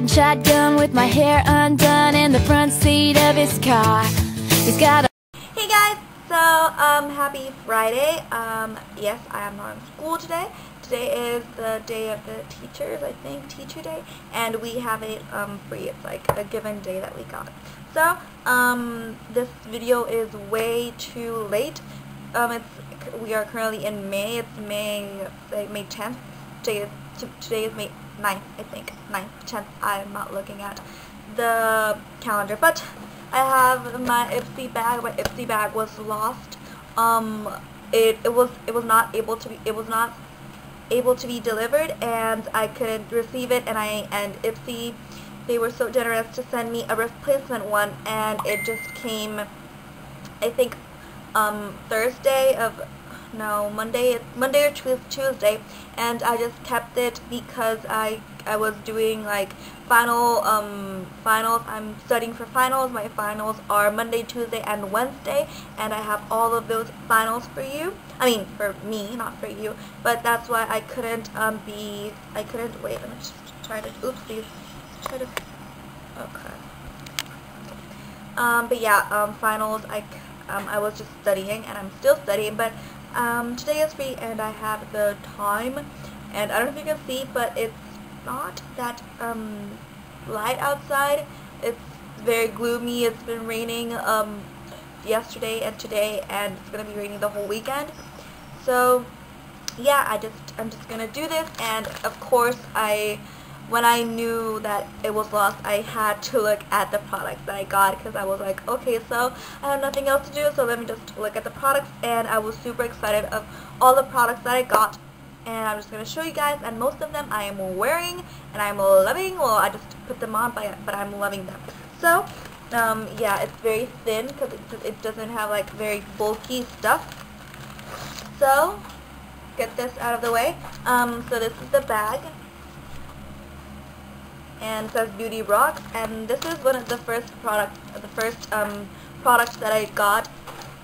riding shotgun with my hair undone in the front seat of his car. He's got a Hey guys, so um, happy Friday. Um, yes, I am not in school today. Today is the day of the teachers, I think, teacher day, and we have it um, free. It's like a given day that we got. So um, this video is way too late. Um, it's we are currently in May. It's May like May 10th. Today is today is May 9th, I think. 9th, 10th. I'm not looking at the calendar, but I have my Ipsy bag. My Ipsy bag was lost. Um, it it was it was not able to be it was not able to be delivered, and I couldn't receive it. And I and Ipsy, they were so generous to send me a replacement one, and it just came. I think um, Thursday of no Monday Monday or Tuesday and I just kept it because I I was doing like final um finals. I'm studying for finals. My finals are Monday Tuesday and Wednesday and I have all of those finals for you. I mean for me not for you but that's why I couldn't um be I couldn't wait let me just try to oopsies try to okay. Um but yeah um finals I um, I was just studying and I'm still studying but um, today is free and I have the time and I don't know if you can see but it's not that um, light outside. It's very gloomy. It's been raining um, yesterday and today and it's gonna be raining the whole weekend. So yeah I just I'm just gonna do this and of course I when I knew that it was lost, I had to look at the products that I got because I was like, okay, so I have nothing else to do, so let me just look at the products. And I was super excited of all the products that I got. And I'm just going to show you guys, and most of them I am wearing, and I'm loving. Well, I just put them on, but, but I'm loving them. So, um, yeah, it's very thin because it, it doesn't have like very bulky stuff. So, get this out of the way. Um, so this is the bag and says Beauty Rocks and this is one of the first products the first um, products that I got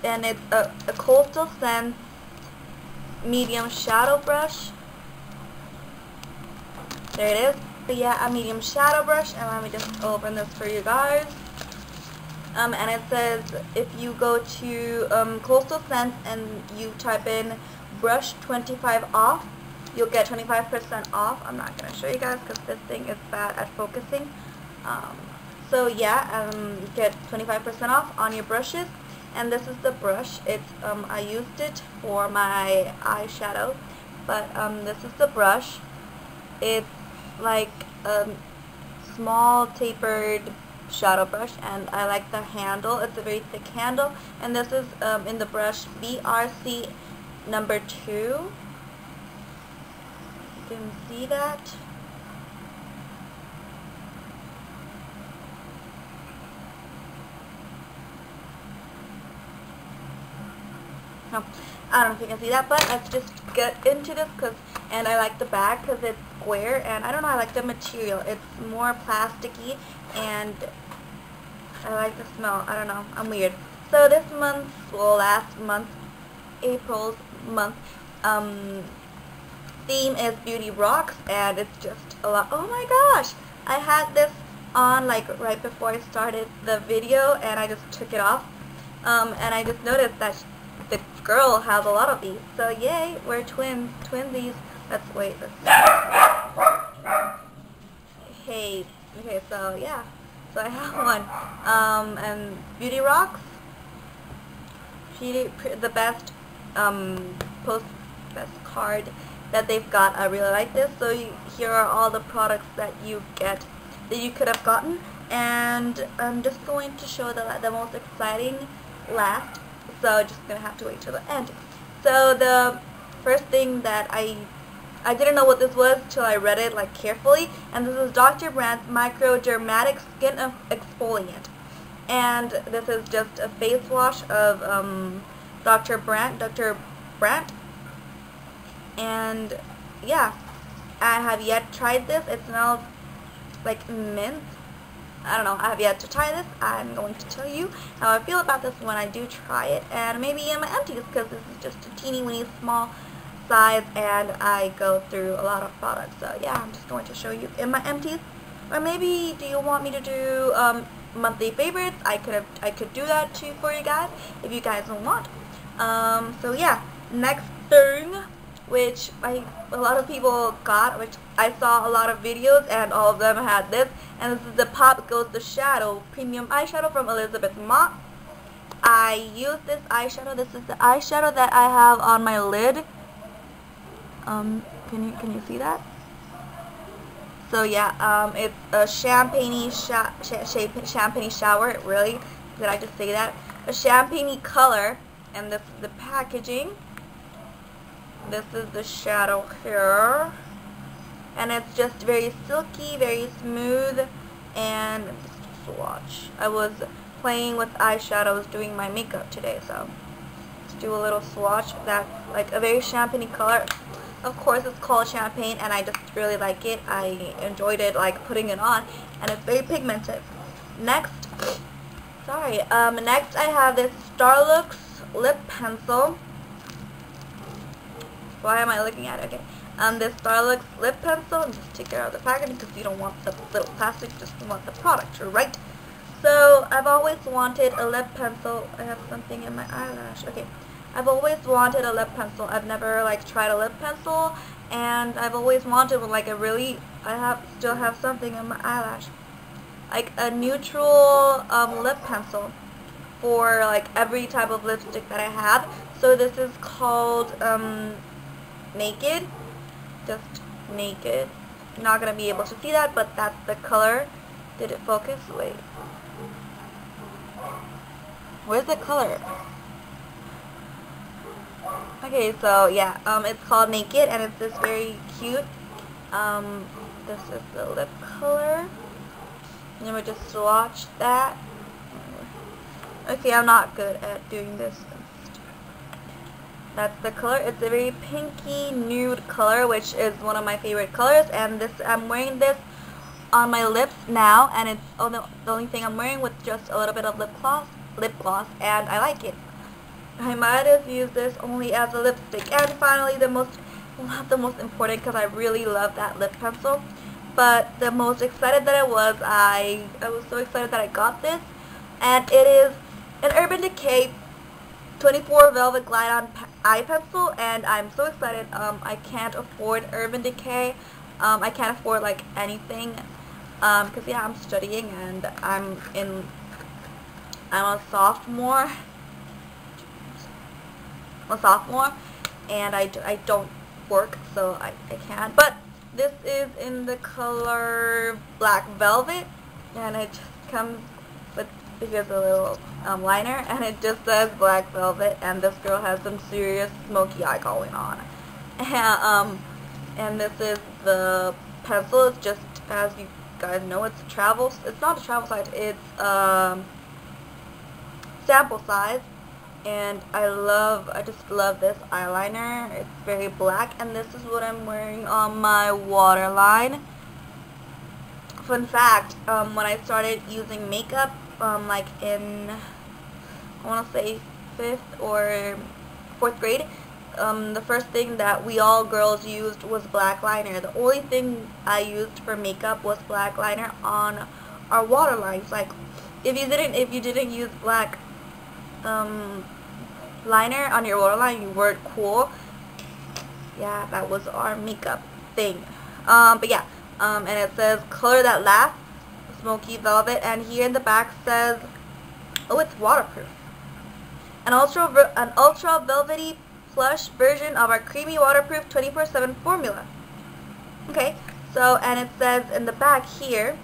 and it's a, a Coastal Scents medium shadow brush. There it is. Yeah a medium shadow brush and let me just open this for you guys. Um, and it says if you go to um, Coastal Scents and you type in brush 25 off you'll get 25% off. I'm not going to show you guys because this thing is bad at focusing. Um, so yeah, um, get 25% off on your brushes. And this is the brush. It's um, I used it for my eyeshadow, but um, this is the brush. It's like a small tapered shadow brush and I like the handle. It's a very thick handle and this is um, in the brush BRC number 2 can see that. No, I don't know if you can see that, but let's just get into this because, and I like the bag because it's square, and I don't know, I like the material. It's more plasticky, and I like the smell. I don't know, I'm weird. So this month, well, last month, April's month, um, theme is Beauty Rocks and it's just a lot. Oh my gosh! I had this on like right before I started the video and I just took it off. Um, and I just noticed that the girl has a lot of these. So yay, we're twins, twinsies. Let's wait. Let's hey, okay, so yeah. So I have one. Um, and Beauty Rocks. She, the best um, post best card that they've got. I really like this. So you, here are all the products that you get that you could have gotten and I'm just going to show the, the most exciting last so just gonna have to wait till the end. So the first thing that I I didn't know what this was till I read it like carefully and this is Dr. Brandt's Microdermatic Skin Exfoliant and this is just a face wash of um, Dr. Brandt, Dr. Brandt and yeah I have yet tried this. It smells like mint. I don't know. I have yet to try this. I'm going to tell you how I feel about this when I do try it. And maybe in my empties because this is just a teeny weeny small size and I go through a lot of products. So yeah I'm just going to show you in my empties. Or maybe do you want me to do um, monthly favorites? I could have I could do that too for you guys if you guys want. Um, so yeah, next thing which I a lot of people got, which I saw a lot of videos and all of them had this, and this is the Pop Goes the Shadow Premium Eyeshadow from Elizabeth Mott. I use this eyeshadow. This is the eyeshadow that I have on my lid. Um, can you can you see that? So yeah, um, it's a champagne sha sh champagne shower. Really, did I just say that? A champagne color, and this is the packaging. This is the shadow here. And it's just very silky, very smooth, and swatch. I was playing with eyeshadows doing my makeup today, so let's do a little swatch. That's like a very champagne color. Of course, it's called champagne, and I just really like it. I enjoyed it, like putting it on, and it's very pigmented. Next, sorry, um, next I have this Starlooks lip pencil. Why am I looking at it? Okay. Um, this Starlooks lip pencil, and just take it out of the packaging because you don't want the little plastic, just want the product, right? So, I've always wanted a lip pencil. I have something in my eyelash. Okay. I've always wanted a lip pencil. I've never, like, tried a lip pencil, and I've always wanted, like, a really, I have, still have something in my eyelash. Like, a neutral, um, lip pencil for, like, every type of lipstick that I have. So, this is called, um, naked. Just naked. Not to be able to see that, but that's the color. Did it focus? Wait. Where's the color? Okay, so yeah, um, it's called Naked, and it's this very cute. Um, this is the lip color. And we just swatch that. Okay, I'm not good at doing this that's the color. It's a very pinky nude color, which is one of my favorite colors. And this, I'm wearing this on my lips now, and it's oh, the, the only thing I'm wearing with just a little bit of lip gloss, lip gloss, and I like it. I might have used this only as a lipstick. And finally, the most, not the most important, because I really love that lip pencil. But the most excited that I was, I, I was so excited that I got this. And it is an Urban Decay 24 Velvet Glide On eye pencil and I'm so excited. Um, I can't afford Urban Decay. Um, I can't afford like anything because um, yeah, I'm studying and I'm in, I'm a sophomore, a sophomore and I, I don't work so I, I can't. But this is in the color Black Velvet and it comes with because a little um, liner and it just says black velvet and this girl has some serious smoky eye going on. And, um, and this is the pencil. It's just as you guys know it's a travel it's not a travel size it's um, sample size. And I love I just love this eyeliner. It's very black and this is what I'm wearing on my waterline. Fun fact um, when I started using makeup um, like in, I want to say fifth or fourth grade, um, the first thing that we all girls used was black liner. The only thing I used for makeup was black liner on our waterlines. Like, if you didn't, if you didn't use black um, liner on your waterline, you weren't cool. Yeah, that was our makeup thing. Um, but yeah, um, and it says color that lasts smoky velvet and here in the back says oh it's waterproof an ultra an ultra velvety plush version of our creamy waterproof 24/7 formula okay so and it says in the back here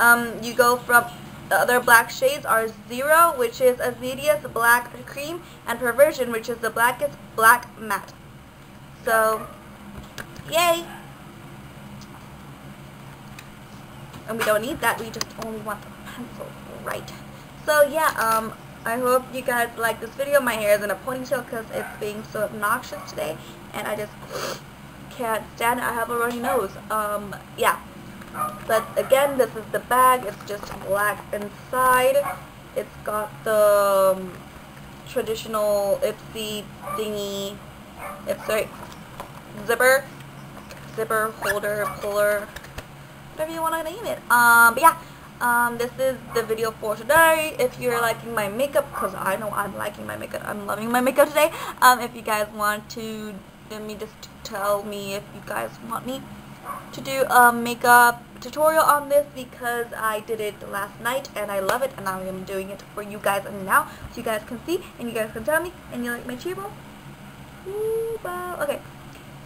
um, you go from the other black shades are Zero, which is a Azidia's Black Cream, and Perversion, which is the blackest black matte. So, yay! And we don't need that we just only want the pencil right? So yeah um I hope you guys like this video. My hair is in a ponytail because it's being so obnoxious today and I just can't stand it. I have a runny nose. Um yeah. But again this is the bag. It's just black inside. It's got the um, traditional Ipsy thingy. It's zipper. Zipper holder puller whatever you want to name it. Um, but yeah, um, this is the video for today. If you're liking my makeup, because I know I'm liking my makeup, I'm loving my makeup today. Um, if you guys want to, let me just tell me if you guys want me to do a makeup tutorial on this because I did it last night and I love it and I am doing it for you guys now so you guys can see and you guys can tell me and you like my cheer Okay,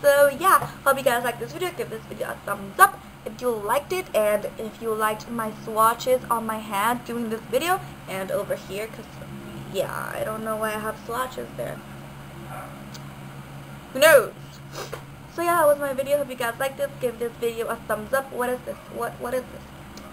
so yeah, hope you guys like this video. Give this video a thumbs up if you liked it and if you liked my swatches on my hand doing this video and over here because yeah, I don't know why I have swatches there. Who knows? So yeah, that was my video. Hope you guys liked this. Give this video a thumbs up. What is this? What What is this?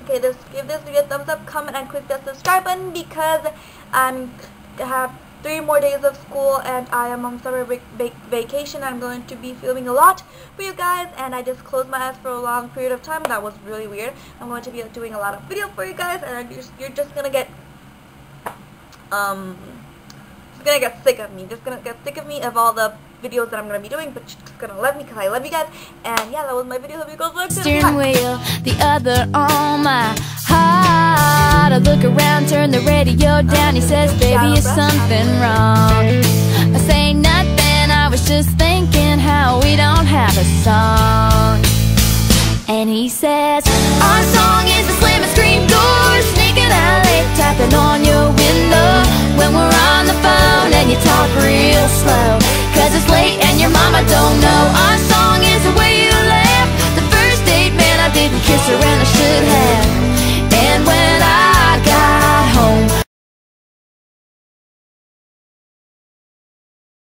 Okay, this give this video a thumbs up, comment, and click the subscribe button because I'm have three more days of school and I am on summer vac vacation. I'm going to be filming a lot for you guys and I just closed my eyes for a long period of time. That was really weird. I'm going to be doing a lot of video for you guys and you're, you're just gonna get um just gonna get sick of me. Just gonna get sick of me of all the videos that I'm gonna be doing, but you're just gonna love me because I love you guys. And yeah, that was my video. Hope you guys liked it. Steering wheel, the other on my heart. I look around, turn the radio down. He says, baby, is something wrong? I say nothing. I was just thinking how we don't have a song. And he says, our song